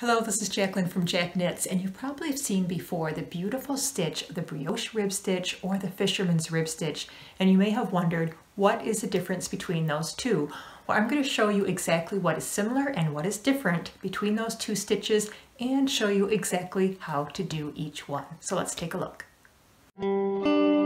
Hello, this is Jacqueline from Jacq Knits, and you probably have seen before the beautiful stitch, the brioche rib stitch or the fisherman's rib stitch, and you may have wondered what is the difference between those two. Well, I'm going to show you exactly what is similar and what is different between those two stitches and show you exactly how to do each one. So let's take a look.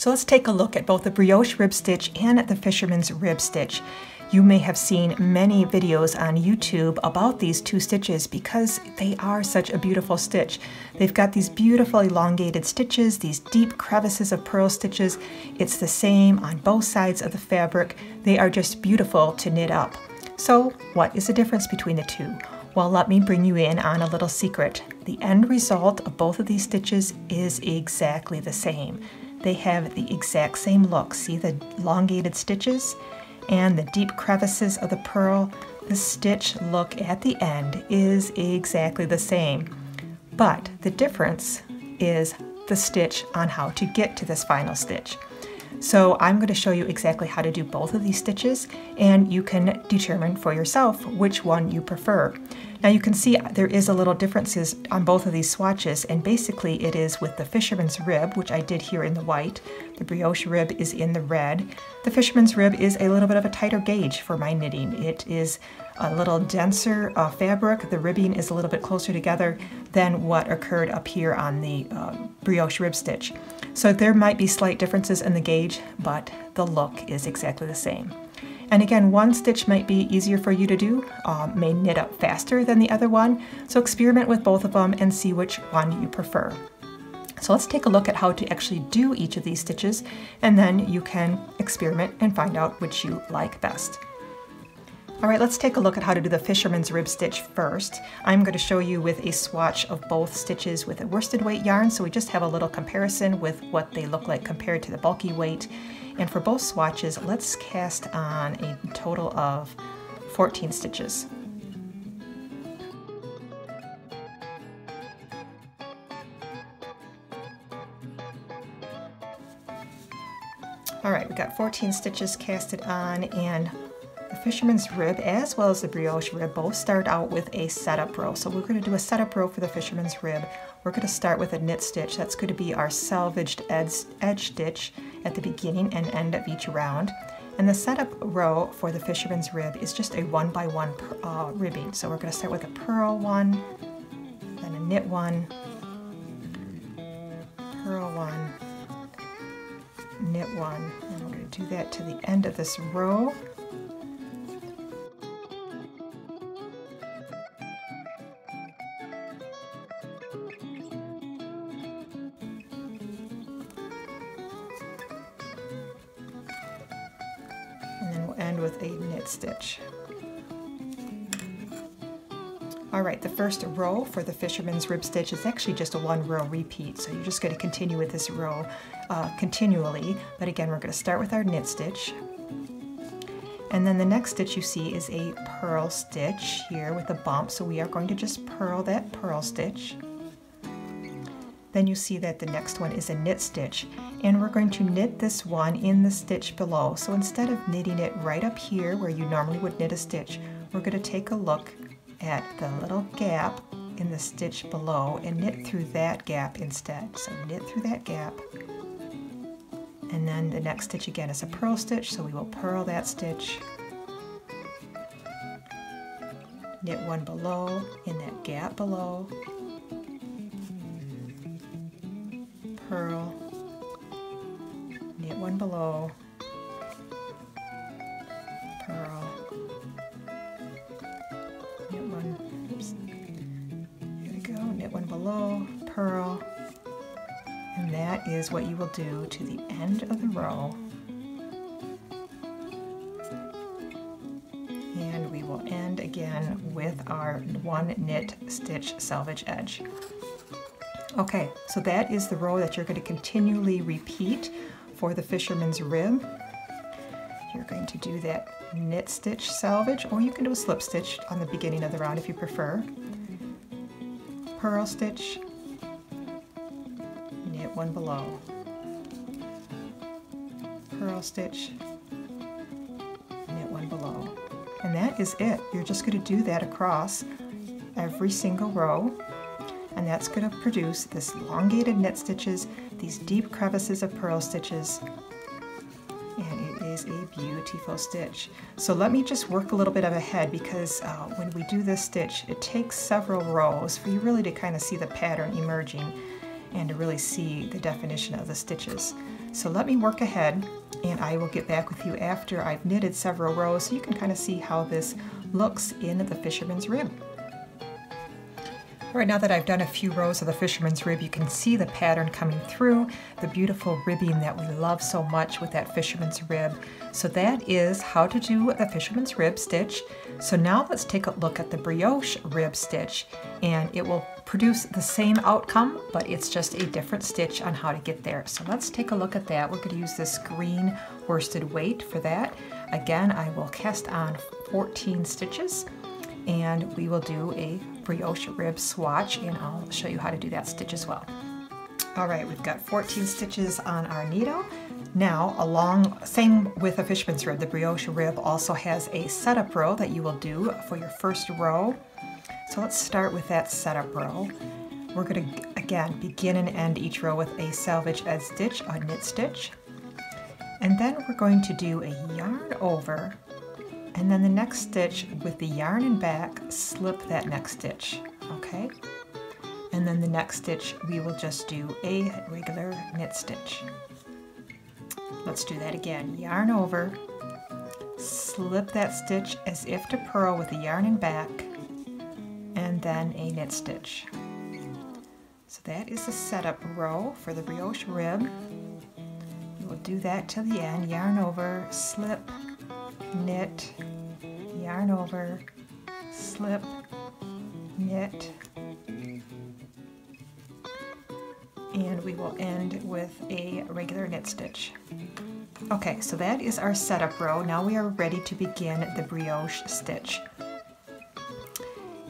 So let's take a look at both the brioche rib stitch and the fisherman's rib stitch. You may have seen many videos on YouTube about these two stitches because they are such a beautiful stitch. They've got these beautiful elongated stitches, these deep crevices of purl stitches. It's the same on both sides of the fabric. They are just beautiful to knit up. So what is the difference between the two? Well, let me bring you in on a little secret. The end result of both of these stitches is exactly the same. They have the exact same look. See the elongated stitches and the deep crevices of the purl? The stitch look at the end is exactly the same. But the difference is the stitch on how to get to this final stitch. So I'm going to show you exactly how to do both of these stitches and you can determine for yourself which one you prefer. Now you can see there is a little differences on both of these swatches and basically it is with the fisherman's rib, which I did here in the white. The brioche rib is in the red. The fisherman's rib is a little bit of a tighter gauge for my knitting. It is a little denser uh, fabric. The ribbing is a little bit closer together than what occurred up here on the uh, brioche rib stitch. So there might be slight differences in the gauge, but the look is exactly the same. And again, one stitch might be easier for you to do, um, may knit up faster than the other one, so experiment with both of them and see which one you prefer. So let's take a look at how to actually do each of these stitches, and then you can experiment and find out which you like best. All right, let's take a look at how to do the fisherman's rib stitch first. I'm going to show you with a swatch of both stitches with a worsted weight yarn, so we just have a little comparison with what they look like compared to the bulky weight. And for both swatches, let's cast on a total of 14 stitches. All right, we've got 14 stitches casted on and the fisherman's rib as well as the brioche rib both start out with a setup row. So we're going to do a setup row for the fisherman's rib. We're going to start with a knit stitch. That's going to be our salvaged edge, edge stitch at the beginning and end of each round. And the setup row for the fisherman's rib is just a one by one uh, ribbing. So we're going to start with a purl one, then a knit one, purl one, knit one, and we're going to do that to the end of this row. With a knit stitch. All right, the first row for the fisherman's rib stitch is actually just a one row repeat, so you're just going to continue with this row uh, continually. But again, we're going to start with our knit stitch. And then the next stitch you see is a purl stitch here with a bump, so we are going to just purl that purl stitch. Then you see that the next one is a knit stitch and we're going to knit this one in the stitch below. So instead of knitting it right up here where you normally would knit a stitch, we're going to take a look at the little gap in the stitch below and knit through that gap instead. So knit through that gap. And then the next stitch again is a purl stitch, so we will purl that stitch. Knit one below in that gap below. Purl knit one below, purl, knit one, oops, here we go, knit one below, purl, and that is what you will do to the end of the row. And we will end again with our one knit stitch salvage edge. Okay, so that is the row that you're going to continually repeat for the fisherman's rib. You're going to do that knit stitch salvage, or you can do a slip stitch on the beginning of the round if you prefer. Purl stitch, knit one below. Purl stitch, knit one below. And that is it. You're just going to do that across every single row. And that's going to produce this elongated knit stitches, these deep crevices of purl stitches, and it is a beautiful stitch. So let me just work a little bit of a head because uh, when we do this stitch, it takes several rows for you really to kind of see the pattern emerging and to really see the definition of the stitches. So let me work ahead and I will get back with you after I've knitted several rows so you can kind of see how this looks in the fisherman's rib. Right, now that I've done a few rows of the fisherman's rib, you can see the pattern coming through, the beautiful ribbing that we love so much with that fisherman's rib. So that is how to do the fisherman's rib stitch. So now let's take a look at the brioche rib stitch and it will produce the same outcome, but it's just a different stitch on how to get there. So let's take a look at that. We're going to use this green worsted weight for that. Again, I will cast on 14 stitches and we will do a brioche rib swatch and I'll show you how to do that stitch as well. All right, we've got 14 stitches on our needle. Now, along, same with a fisherman's rib, the brioche rib also has a setup row that you will do for your first row. So let's start with that setup row. We're gonna, again, begin and end each row with a selvage edge stitch, a knit stitch. And then we're going to do a yarn over and then the next stitch with the yarn and back, slip that next stitch, okay? And then the next stitch, we will just do a regular knit stitch. Let's do that again. Yarn over, slip that stitch as if to purl with the yarn and back, and then a knit stitch. So that is the setup row for the brioche rib. We'll do that till the end. Yarn over, slip, knit, yarn over, slip, knit, and we will end with a regular knit stitch. Okay, so that is our setup row. Now we are ready to begin the brioche stitch.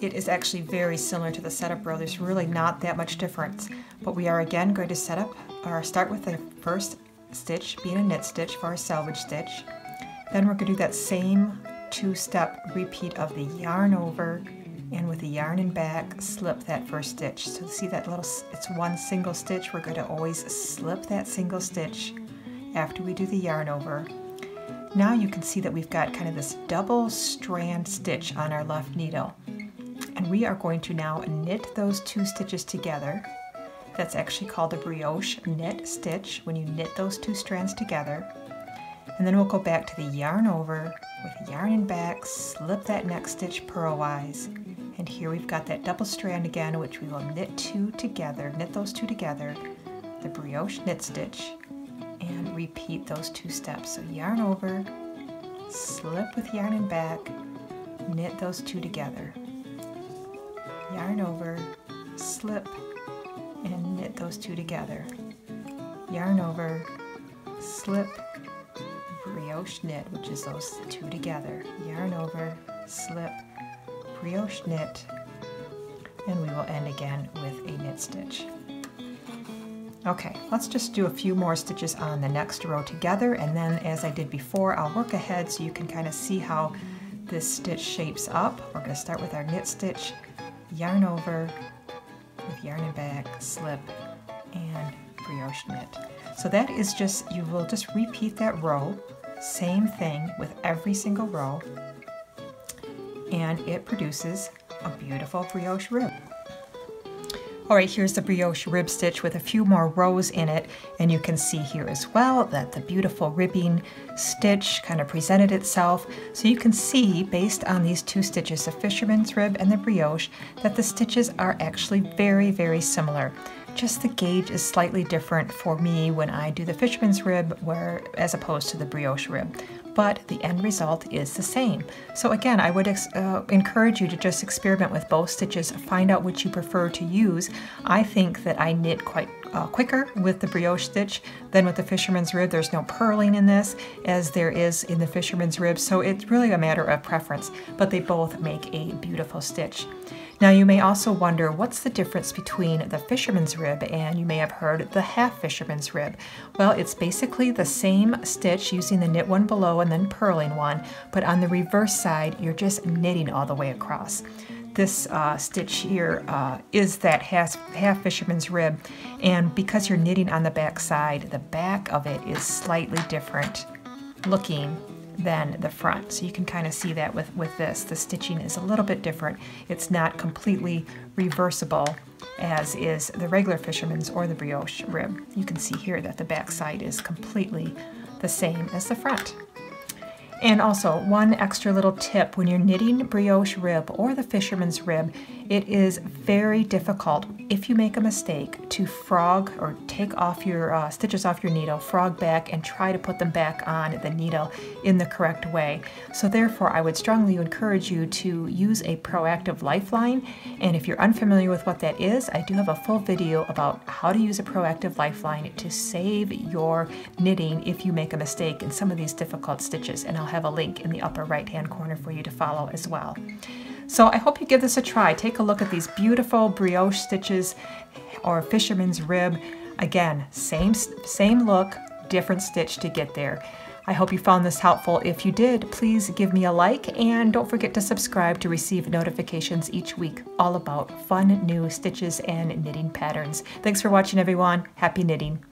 It is actually very similar to the setup row. There's really not that much difference, but we are again going to set up or start with the first stitch being a knit stitch for our selvage stitch. Then we're going to do that same two-step repeat of the yarn over and with the yarn and back slip that first stitch. So see that little, it's one single stitch. We're going to always slip that single stitch after we do the yarn over. Now you can see that we've got kind of this double strand stitch on our left needle. And we are going to now knit those two stitches together. That's actually called a brioche knit stitch when you knit those two strands together. And then we'll go back to the yarn over with yarn and back, slip that next stitch purlwise. And here we've got that double strand again, which we will knit two together, knit those two together, the brioche knit stitch, and repeat those two steps. So yarn over, slip with yarn and back, knit those two together. Yarn over, slip, and knit those two together. Yarn over, slip, brioche knit, which is those two together. Yarn over, slip, brioche knit, and we will end again with a knit stitch. Okay, let's just do a few more stitches on the next row together, and then as I did before, I'll work ahead so you can kind of see how this stitch shapes up. We're going to start with our knit stitch, yarn over, with yarn and back, slip, and brioche knit. So that is just, you will just repeat that row same thing with every single row, and it produces a beautiful brioche rib. All right, here's the brioche rib stitch with a few more rows in it, and you can see here as well that the beautiful ribbing stitch kind of presented itself. So you can see, based on these two stitches, the fisherman's rib and the brioche, that the stitches are actually very, very similar just the gauge is slightly different for me when I do the fisherman's rib where as opposed to the brioche rib but the end result is the same. So again, I would uh, encourage you to just experiment with both stitches, find out which you prefer to use. I think that I knit quite uh, quicker with the brioche stitch than with the fisherman's rib. There's no purling in this as there is in the fisherman's rib, so it's really a matter of preference, but they both make a beautiful stitch. Now you may also wonder what's the difference between the fisherman's rib and you may have heard the half fisherman's rib. Well, it's basically the same stitch using the knit one below and then purling one, but on the reverse side, you're just knitting all the way across. This uh, stitch here uh, is that half, half fisherman's rib, and because you're knitting on the back side, the back of it is slightly different looking than the front. So you can kind of see that with, with this. The stitching is a little bit different. It's not completely reversible as is the regular fisherman's or the brioche rib. You can see here that the back side is completely the same as the front. And also, one extra little tip when you're knitting brioche rib or the fisherman's rib, it is very difficult if you make a mistake to frog or take off your uh, stitches off your needle, frog back, and try to put them back on the needle in the correct way. So therefore, I would strongly encourage you to use a proactive lifeline. And if you're unfamiliar with what that is, I do have a full video about how to use a proactive lifeline to save your knitting if you make a mistake in some of these difficult stitches. And I'll have a link in the upper right hand corner for you to follow as well. So I hope you give this a try. Take a look at these beautiful brioche stitches or fisherman's rib. Again, same, same look, different stitch to get there. I hope you found this helpful. If you did, please give me a like and don't forget to subscribe to receive notifications each week all about fun new stitches and knitting patterns. Thanks for watching everyone. Happy knitting.